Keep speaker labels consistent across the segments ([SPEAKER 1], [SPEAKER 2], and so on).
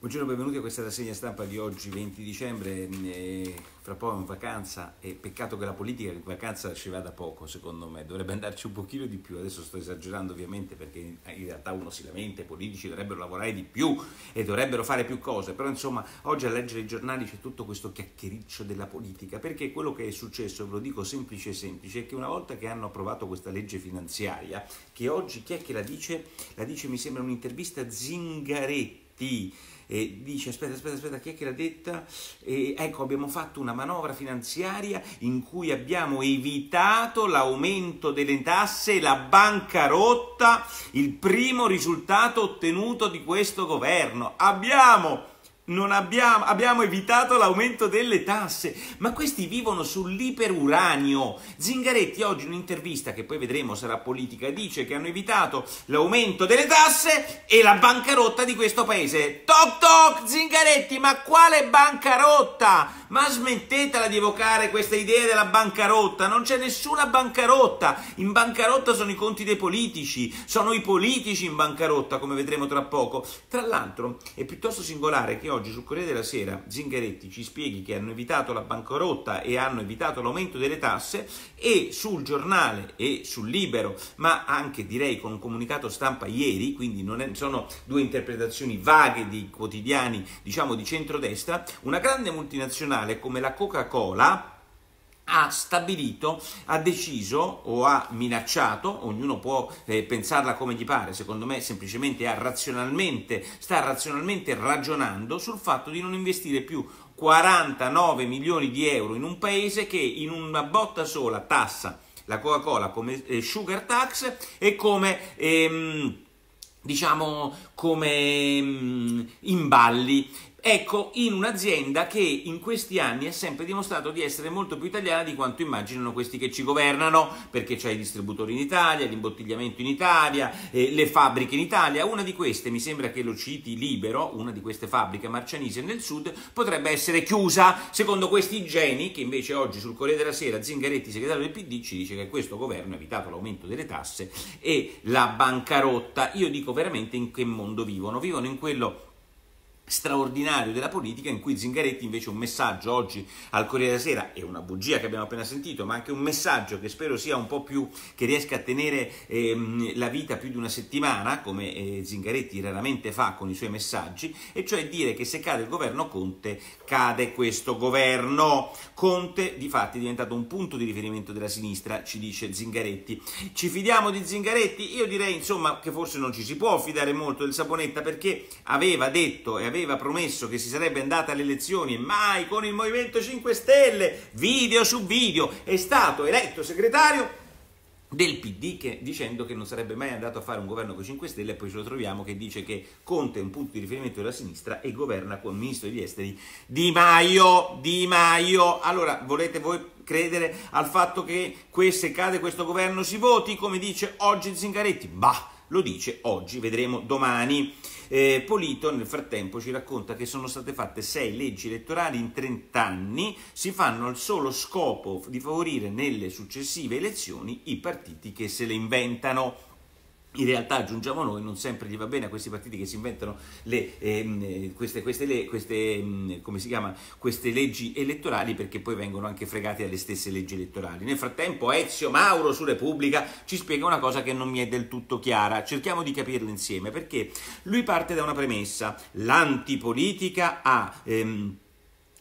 [SPEAKER 1] Buongiorno, benvenuti a questa rassegna stampa di oggi 20 dicembre, e fra poco in vacanza e peccato che la politica in vacanza ci vada poco secondo me, dovrebbe andarci un pochino di più, adesso sto esagerando ovviamente perché in realtà uno si lamenta, i politici dovrebbero lavorare di più e dovrebbero fare più cose, però insomma oggi a leggere i giornali c'è tutto questo chiacchiericcio della politica, perché quello che è successo, ve lo dico semplice semplice, è che una volta che hanno approvato questa legge finanziaria, che oggi chi è che la dice? La dice mi sembra un'intervista Zingaretti, e dice aspetta, aspetta, aspetta, chi è che l'ha detta? E ecco, abbiamo fatto una manovra finanziaria in cui abbiamo evitato l'aumento delle tasse e la bancarotta, il primo risultato ottenuto di questo governo. Abbiamo abbiamo, abbiamo evitato l'aumento delle tasse, ma questi vivono sull'iperuranio. Zingaretti oggi in un'intervista, che poi vedremo sarà politica, dice che hanno evitato l'aumento delle tasse e la bancarotta di questo paese. Toc toc, Zingaretti, ma quale bancarotta? Ma smettetela di evocare questa idea della bancarotta, non c'è nessuna bancarotta. In bancarotta sono i conti dei politici, sono i politici in bancarotta, come vedremo tra poco. Tra l'altro è piuttosto singolare che oggi oggi sul Corriere della Sera Zingaretti ci spieghi che hanno evitato la bancarotta e hanno evitato l'aumento delle tasse e sul giornale e sul Libero, ma anche direi con un comunicato stampa ieri, quindi non è, sono due interpretazioni vaghe di quotidiani, diciamo di centrodestra, una grande multinazionale come la Coca-Cola ha stabilito, ha deciso o ha minacciato, ognuno può eh, pensarla come gli pare, secondo me semplicemente razionalmente, sta razionalmente ragionando sul fatto di non investire più 49 milioni di euro in un paese che in una botta sola tassa la Coca-Cola come eh, sugar tax e come... Ehm, diciamo come mm, imballi Ecco, in un'azienda che in questi anni ha sempre dimostrato di essere molto più italiana di quanto immaginano questi che ci governano, perché c'è i distributori in Italia, l'imbottigliamento in Italia, eh, le fabbriche in Italia. Una di queste, mi sembra che lo citi Libero, una di queste fabbriche marcianise nel sud, potrebbe essere chiusa, secondo questi geni, che invece oggi sul Corriere della Sera Zingaretti, segretario del PD, ci dice che questo governo ha evitato l'aumento delle tasse e la bancarotta. Io dico veramente in che mondo vivono? Vivono in quello straordinario della politica in cui Zingaretti invece un messaggio oggi al Corriere della Sera è una bugia che abbiamo appena sentito ma anche un messaggio che spero sia un po' più che riesca a tenere ehm, la vita più di una settimana come eh, Zingaretti raramente fa con i suoi messaggi e cioè dire che se cade il governo Conte cade questo governo Conte di fatti è diventato un punto di riferimento della sinistra ci dice Zingaretti ci fidiamo di Zingaretti? Io direi insomma che forse non ci si può fidare molto del Saponetta perché aveva detto e aveva aveva promesso che si sarebbe andata alle elezioni mai con il Movimento 5 Stelle, video su video, è stato eletto segretario del PD che, dicendo che non sarebbe mai andato a fare un governo con i 5 Stelle e poi ce lo troviamo che dice che Conte è un punto di riferimento della sinistra e governa con il ministro degli esteri Di Maio, Di Maio. Allora, volete voi credere al fatto che se cade questo governo si voti, come dice oggi Zingaretti? Bah, lo dice oggi, vedremo domani. Eh, Polito nel frattempo ci racconta che sono state fatte sei leggi elettorali in 30 anni, si fanno al solo scopo di favorire nelle successive elezioni i partiti che se le inventano in realtà aggiungiamo noi, non sempre gli va bene a questi partiti che si inventano le, ehm, queste, queste, le, queste, ehm, chiama, queste, leggi elettorali perché poi vengono anche fregati dalle stesse leggi elettorali. Nel frattempo Ezio Mauro su Repubblica ci spiega una cosa che non mi è del tutto chiara, cerchiamo di capirla insieme perché lui parte da una premessa, l'antipolitica ha... Ehm,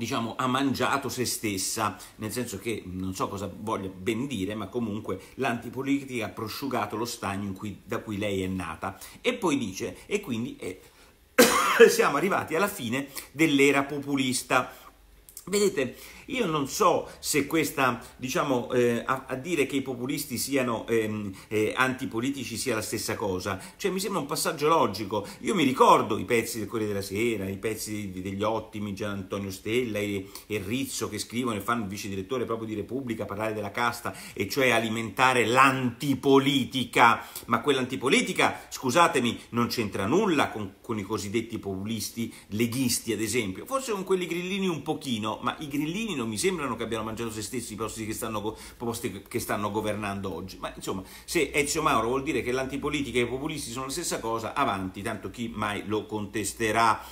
[SPEAKER 1] diciamo, ha mangiato se stessa, nel senso che non so cosa voglia ben dire, ma comunque l'antipolitica ha prosciugato lo stagno cui, da cui lei è nata. E poi dice, e quindi eh, siamo arrivati alla fine dell'era populista. Vedete, io non so se questa, diciamo, eh, a, a, dire che i populisti siano ehm, eh, antipolitici sia la stessa cosa, cioè mi sembra un passaggio logico. Io mi ricordo i pezzi del Corriere della Sera, i pezzi degli ottimi Gian Antonio Stella e, e Rizzo che scrivono e fanno il vice direttore proprio di Repubblica, parlare della casta, e cioè alimentare l'antipolitica. Ma quell'antipolitica, scusatemi, non c'entra nulla con, con i cosiddetti populisti leghisti, ad esempio. Forse con quelli grillini un pochino, ma i grillini non mi sembrano che abbiano mangiato se stessi i posti che stanno, posti che stanno governando oggi. Ma insomma, se Ezio Mauro vuol dire che l'antipolitica e i populisti sono la stessa cosa, avanti, tanto chi mai lo contesterà.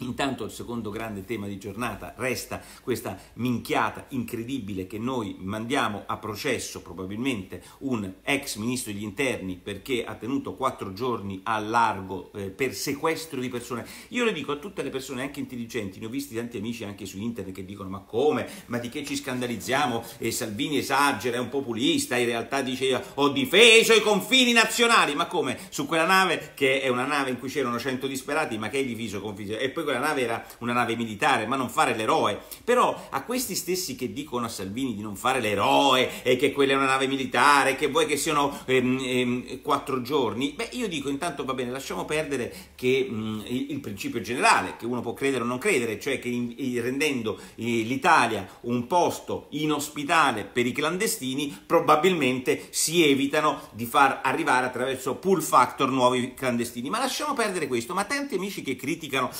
[SPEAKER 1] Intanto il secondo grande tema di giornata resta questa minchiata incredibile che noi mandiamo a processo probabilmente un ex ministro degli interni perché ha tenuto quattro giorni a largo eh, per sequestro di persone. Io le dico a tutte le persone anche intelligenti, ne ho visti tanti amici anche su internet che dicono ma come, ma di che ci scandalizziamo, e Salvini esagera, è un populista, in realtà dice ho difeso i confini nazionali, ma come? Su quella nave che è una nave in cui c'erano cento disperati, ma che hai diviso i confini? E poi quella nave era una nave militare, ma non fare l'eroe. Però a questi stessi che dicono a Salvini di non fare l'eroe e che quella è una nave militare, che vuoi che siano ehm, ehm, quattro giorni, beh io dico intanto va bene, lasciamo perdere che mh, il, il, principio generale, che uno può credere o non credere, cioè che in, in, rendendo eh, l'Italia un posto inospitale per i clandestini, probabilmente si evitano di far arrivare attraverso pull factor nuovi clandestini. Ma lasciamo perdere questo, ma tanti amici che criticano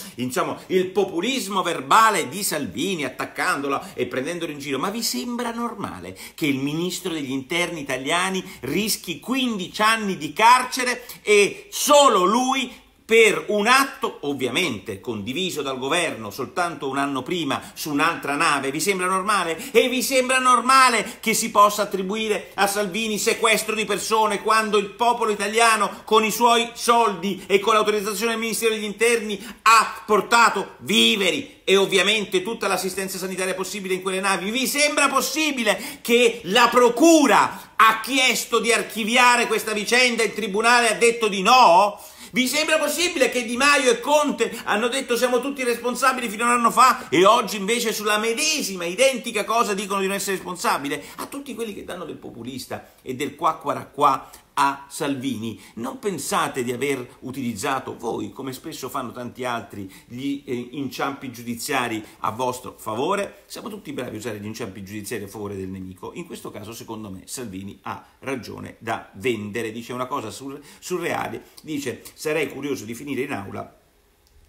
[SPEAKER 1] diciamo, il populismo verbale di Salvini attaccandolo e prendendolo in giro, ma vi sembra normale che il ministro degli interni italiani rischi 15 anni di carcere e solo lui per un atto, ovviamente condiviso dal governo soltanto un anno prima su un'altra nave, vi sembra normale? E vi sembra normale che si possa attribuire a Salvini sequestro di persone quando il popolo italiano con i suoi soldi e con l'autorizzazione del Ministero degli Interni ha portato viveri e ovviamente tutta l'assistenza sanitaria possibile in quelle navi? Vi sembra possibile che la procura ha chiesto di archiviare questa vicenda e il tribunale ha detto di no? Vi sembra possibile che Di Maio e Conte hanno detto siamo tutti responsabili fino a un anno fa e oggi invece sulla medesima, identica cosa dicono di non essere responsabili? A tutti quelli che danno del populista e del qua qua qua a Salvini. Non pensate di aver utilizzato voi, come spesso fanno tanti altri, gli eh, inciampi giudiziari a vostro favore? Siamo tutti bravi a usare gli inciampi giudiziari a favore del nemico. In questo caso, secondo me, Salvini ha ragione da vendere. Dice una cosa sur- surreale, dice sarei curioso di finire in aula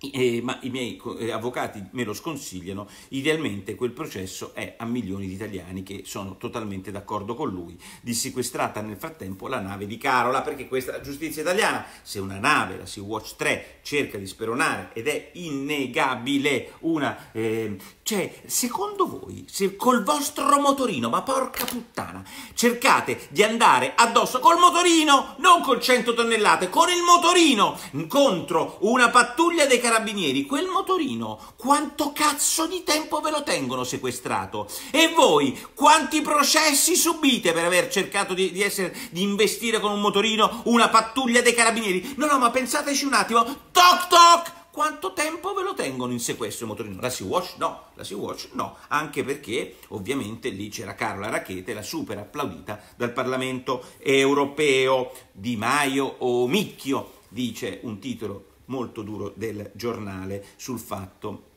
[SPEAKER 1] eh, ma i miei eh, avvocati me lo sconsigliano, idealmente quel processo è a milioni di italiani che sono totalmente d'accordo con lui, di sequestrata nel frattempo la nave di Carola, perché questa è la giustizia italiana, se una nave, la Sea Watch 3, cerca di speronare ed è innegabile una... Eh, cioè, secondo voi, se col vostro motorino, ma porca puttana, cercate di andare addosso col motorino, non col 100 tonnellate, con il motorino contro una pattuglia dei carabinieri, carabinieri, quel motorino, quanto cazzo di tempo ve lo tengono sequestrato? E voi, quanti processi subite per aver cercato di, di, essere, di investire con un motorino una pattuglia dei carabinieri? No, no, ma pensateci un attimo, toc toc! quanto tempo ve lo tengono in sequestro il motorino? La Sea-Watch no, la Sea-Watch no, anche perché ovviamente lì c'era Carola Rachete, la super applaudita dal Parlamento europeo, Di Maio o Micchio, dice un titolo molto duro del giornale sul fatto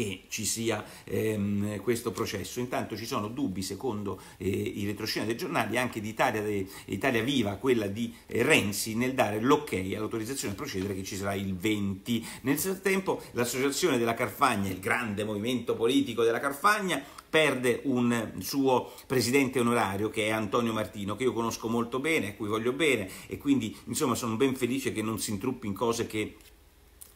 [SPEAKER 1] che ci sia ehm, questo processo. Intanto ci sono dubbi, secondo eh, i retroscena dei giornali, anche di Italia, Italia Viva, quella di eh, Renzi, nel dare l'ok all'autorizzazione a procedere che ci sarà il 20. Nel frattempo l'associazione della Carfagna, il grande movimento politico della Carfagna, perde un suo presidente onorario che è Antonio Martino, che io conosco molto bene, a cui voglio bene e quindi insomma sono ben felice che non si intruppi in cose che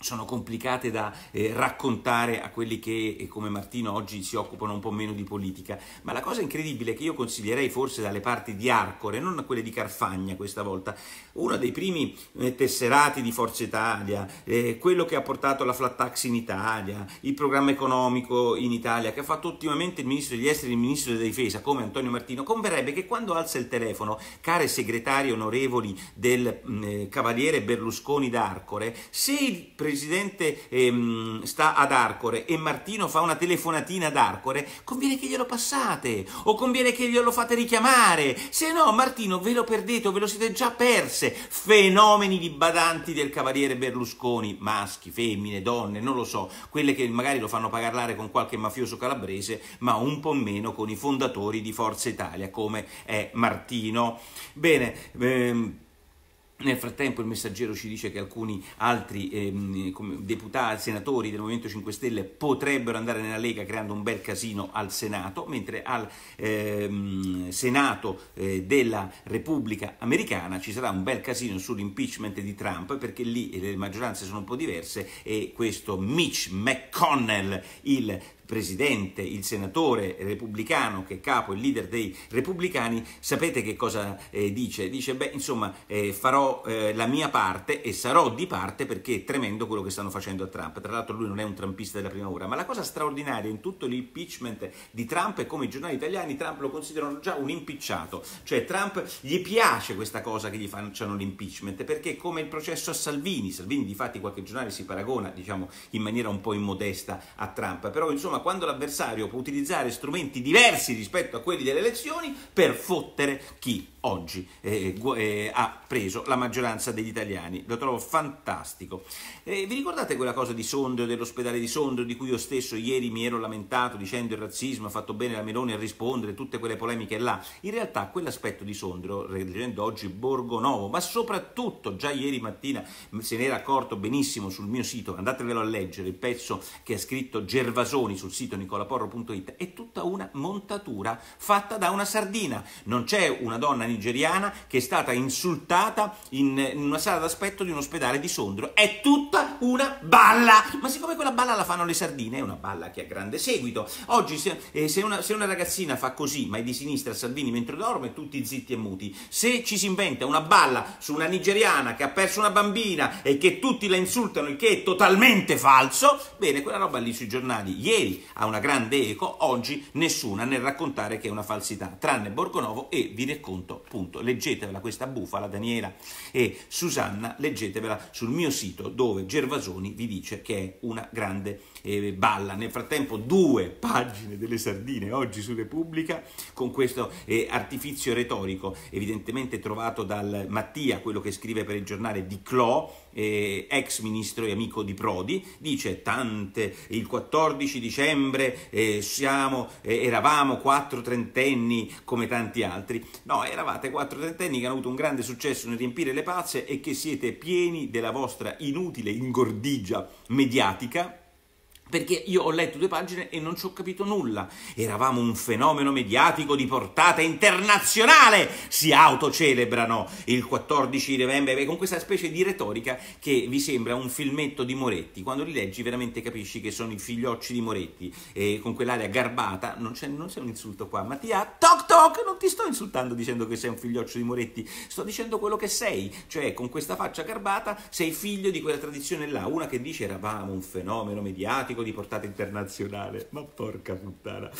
[SPEAKER 1] sono complicate da eh, raccontare a quelli che, eh, come Martino, oggi si occupano un po' meno di politica. Ma la cosa incredibile che io consiglierei forse dalle parti di Arcore, non quelle di Carfagna questa volta, uno dei primi eh, tesserati di Forza Italia, eh, quello che ha portato la flat tax in Italia, il programma economico in Italia, che ha fatto ultimamente il ministro degli esteri e il ministro della difesa, come Antonio Martino, converrebbe che quando alza il telefono, care segretarie onorevoli del mh, mm, Cavaliere Berlusconi d'Arcore, se il presidente presidente ehm, sta ad Arcore e Martino fa una telefonatina ad Arcore, conviene che glielo passate o conviene che glielo fate richiamare. Se no, Martino, ve lo perdete o ve lo siete già perse. Fenomeni di badanti del cavaliere Berlusconi, maschi, femmine, donne, non lo so, quelle che magari lo fanno parlare con qualche mafioso calabrese, ma un po' meno con i fondatori di Forza Italia, come è Martino. Bene, ehm, Nel frattempo il messaggero ci dice che alcuni altri ehm, deputati, senatori del Movimento 5 Stelle potrebbero andare nella Lega creando un bel casino al Senato, mentre al ehm, Senato eh, della Repubblica Americana ci sarà un bel casino sull'impeachment di Trump perché lì le maggioranze sono un po' diverse e questo Mitch McConnell, il presidente, il senatore repubblicano che è capo, il leader dei repubblicani, sapete che cosa eh, dice? Dice, beh, insomma, eh, farò eh, la mia parte e sarò di parte perché è tremendo quello che stanno facendo a Trump. Tra l'altro lui non è un trumpista della prima ora, ma la cosa straordinaria in tutto l'impeachment di Trump è come i giornali italiani Trump lo considerano già un impicciato, cioè Trump gli piace questa cosa che gli facciano l'impeachment perché come il processo a Salvini, Salvini di fatti qualche giornale si paragona, diciamo, in maniera un po' immodesta a Trump, però insomma quando l'avversario può utilizzare strumenti diversi rispetto a quelli delle elezioni per fottere chi oggi eh, eh, ha preso la maggioranza degli italiani. Lo trovo fantastico. Eh, vi ricordate quella cosa di Sondrio, dell'ospedale di Sondrio, di cui io stesso ieri mi ero lamentato dicendo il razzismo, ha fatto bene la Meloni a rispondere, tutte quelle polemiche là? In realtà quell'aspetto di Sondrio, leggendo oggi Borgonovo, ma soprattutto già ieri mattina se ne era accorto benissimo sul mio sito, andatevelo a leggere, il pezzo che ha scritto Gervasoni sul sito nicolaporro.it, è tutta una montatura fatta da una sardina. Non c'è una donna nigeriana che è stata insultata in, una sala d'aspetto di un ospedale di Sondrio. È tutta una balla! Ma siccome quella balla la fanno le sardine, è una balla che ha grande seguito. Oggi se, eh, se, una, se una, ragazzina fa così, ma è di sinistra Salvini mentre dorme, tutti zitti e muti. Se ci si inventa una balla su una nigeriana che ha perso una bambina e che tutti la insultano, il che è totalmente falso, bene, quella roba lì sui giornali ieri ha una grande eco, oggi nessuna nel raccontare che è una falsità, tranne Borgonovo e vi racconto appunto, leggetevela questa bufala, Daniela e Susanna, leggetevela sul mio sito dove Gervasoni vi dice che è una grande eh, balla. Nel frattempo due pagine delle sardine oggi su Repubblica con questo eh, artifizio retorico evidentemente trovato dal Mattia, quello che scrive per il giornale di Clo, eh, ex ministro e amico di Prodi, dice tante, il 14 dicembre eh, siamo, eh, eravamo quattro trentenni come tanti altri, no, eravate quattro trentenni che hanno avuto un grande successo nel riempire le pazze e che siete pieni della vostra inutile ingordigia mediatica perché io ho letto due pagine e non ci ho capito nulla. Eravamo un fenomeno mediatico di portata internazionale, si autocelebrano il 14 novembre, con questa specie di retorica che vi sembra un filmetto di Moretti. Quando li leggi veramente capisci che sono i figliocci di Moretti, e con quell'aria garbata, non c'è, non c'è un insulto qua. Mattia, toc toc, non ti sto insultando dicendo che sei un figlioccio di Moretti, sto dicendo quello che sei, cioè con questa faccia garbata sei figlio di quella tradizione là, una che dice eravamo un fenomeno mediatico di portata internazionale. Ma porca puttana,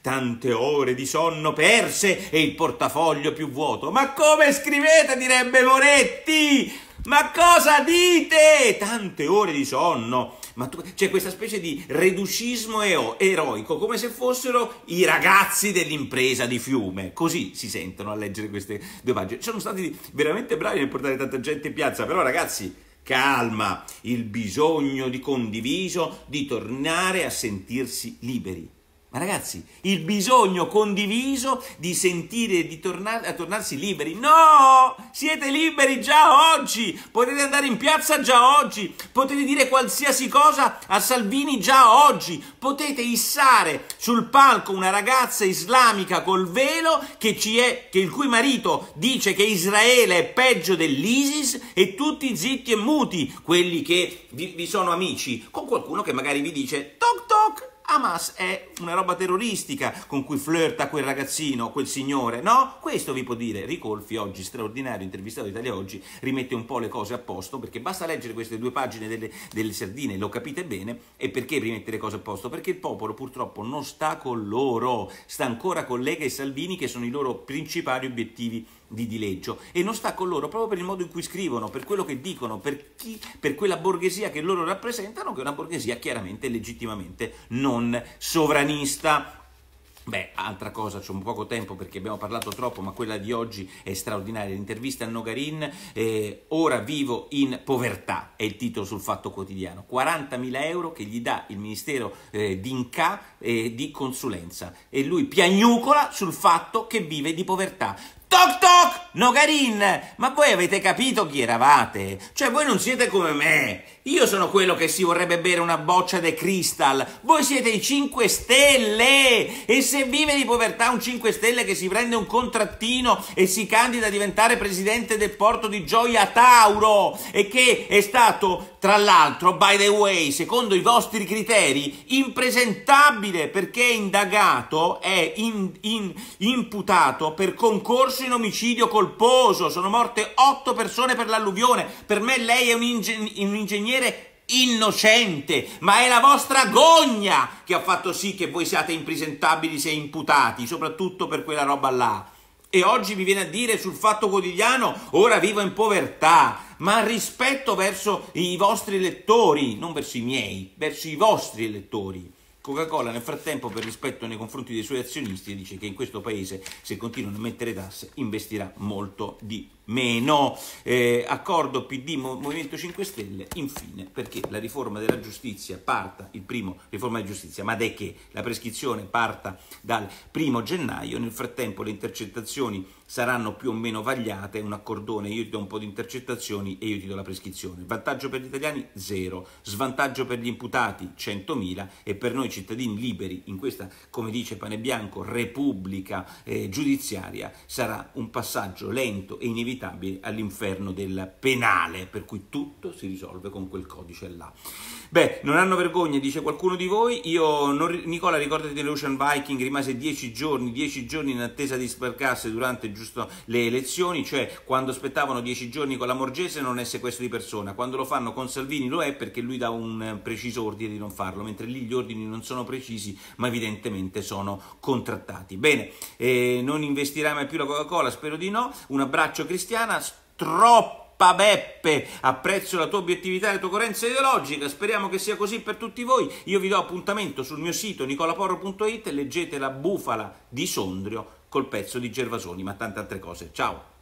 [SPEAKER 1] tante ore di sonno perse e il portafoglio più vuoto. Ma come scrivete, direbbe Moretti? Ma cosa dite? Tante ore di sonno. Ma tu, c'è questa specie di reducismo ero, eroico, come se fossero i ragazzi dell'impresa di fiume. Così si sentono a leggere queste due pagine. Sono stati veramente bravi nel portare tanta gente in piazza, però ragazzi, calma, il bisogno di condiviso di tornare a sentirsi liberi. Ma ragazzi, il bisogno condiviso di sentire di tornare, a tornarsi liberi. No! Siete liberi già oggi! Potete andare in piazza già oggi! Potete dire qualsiasi cosa a Salvini già oggi! Potete issare sul palco una ragazza islamica col velo che è, che il cui marito dice che Israele è peggio dell'ISIS e tutti zitti e muti, quelli che vi, vi sono amici, con qualcuno che magari vi dice toc Hamas è una roba terroristica con cui flirta quel ragazzino, quel signore, no? Questo vi può dire Ricolfi oggi, straordinario, intervistato Italia Oggi, rimette un po' le cose a posto, perché basta leggere queste due pagine delle, delle sardine, lo capite bene, e perché rimette le cose a posto? Perché il popolo purtroppo non sta con loro, sta ancora con Lega e Salvini che sono i loro principali obiettivi di dileggio e non sta con loro proprio per il modo in cui scrivono, per quello che dicono, per, chi, per quella borghesia che loro rappresentano, che è una borghesia chiaramente e legittimamente non sovranista. Beh, altra cosa, c'è poco tempo perché abbiamo parlato troppo, ma quella di oggi è straordinaria. L'intervista a Nogarin, eh, ora vivo in povertà, è il titolo sul Fatto Quotidiano. 40.000 euro che gli dà il Ministero eh, di Inca eh, di consulenza e lui piagnucola sul fatto che vive di povertà Toc toc! Nogarin! Ma voi avete capito chi eravate? Cioè voi non siete come me. Io sono quello che si vorrebbe bere una boccia de Crystal. Voi siete i 5 Stelle! E se vive di povertà un 5 Stelle che si prende un contrattino e si candida a diventare presidente del porto di Gioia Tauro e che è stato, tra l'altro, by the way, secondo i vostri criteri, impresentabile perché indagato, è in, in, imputato per concorso in omicidio colposo, sono morte otto persone per l'alluvione, per me lei è un, ingen- un ingegnere innocente, ma è la vostra gogna che ha fatto sì che voi siate impresentabili se imputati, soprattutto per quella roba là. E oggi vi viene a dire sul fatto quotidiano, ora vivo in povertà, ma rispetto verso i vostri lettori, non verso i miei, verso i vostri lettori. Coca-Cola nel frattempo per rispetto nei confronti dei suoi azionisti dice che in questo paese se continuano a mettere tasse investirà molto di meno. Eh, accordo PD Movimento 5 Stelle, infine, perché la riforma della giustizia parta, il primo, riforma della giustizia, ma è che la prescrizione parta dal primo gennaio, nel frattempo le intercettazioni saranno più o meno vagliate, un accordone, io ti do un po' di intercettazioni e io ti do la prescrizione. Vantaggio per gli italiani? Zero. Svantaggio per gli imputati? 100.000 e per noi cittadini liberi in questa, come dice Pane Bianco, repubblica eh, giudiziaria sarà un passaggio lento e inevitabile inevitabili all'inferno del penale, per cui tutto si risolve con quel codice là. Beh, non hanno vergogna, dice qualcuno di voi. Io, non, Nicola, ricordati dell'Ocean Viking, rimase dieci giorni, dieci giorni in attesa di sbarcarsi durante giusto le elezioni, cioè quando aspettavano dieci giorni con la Morgese non è sequestro di persona, quando lo fanno con Salvini lo è perché lui dà un preciso ordine di non farlo, mentre lì gli ordini non sono precisi, ma evidentemente sono contrattati. Bene, eh, non investirai mai più la Coca-Cola, spero di no. Un abbraccio cristiana, troppo Beppe, apprezzo la tua obiettività e la tua coerenza ideologica, speriamo che sia così per tutti voi. Io vi do appuntamento sul mio sito nicolaporro.it e leggete la bufala di Sondrio col pezzo di Gervasoni, ma tante altre cose. Ciao!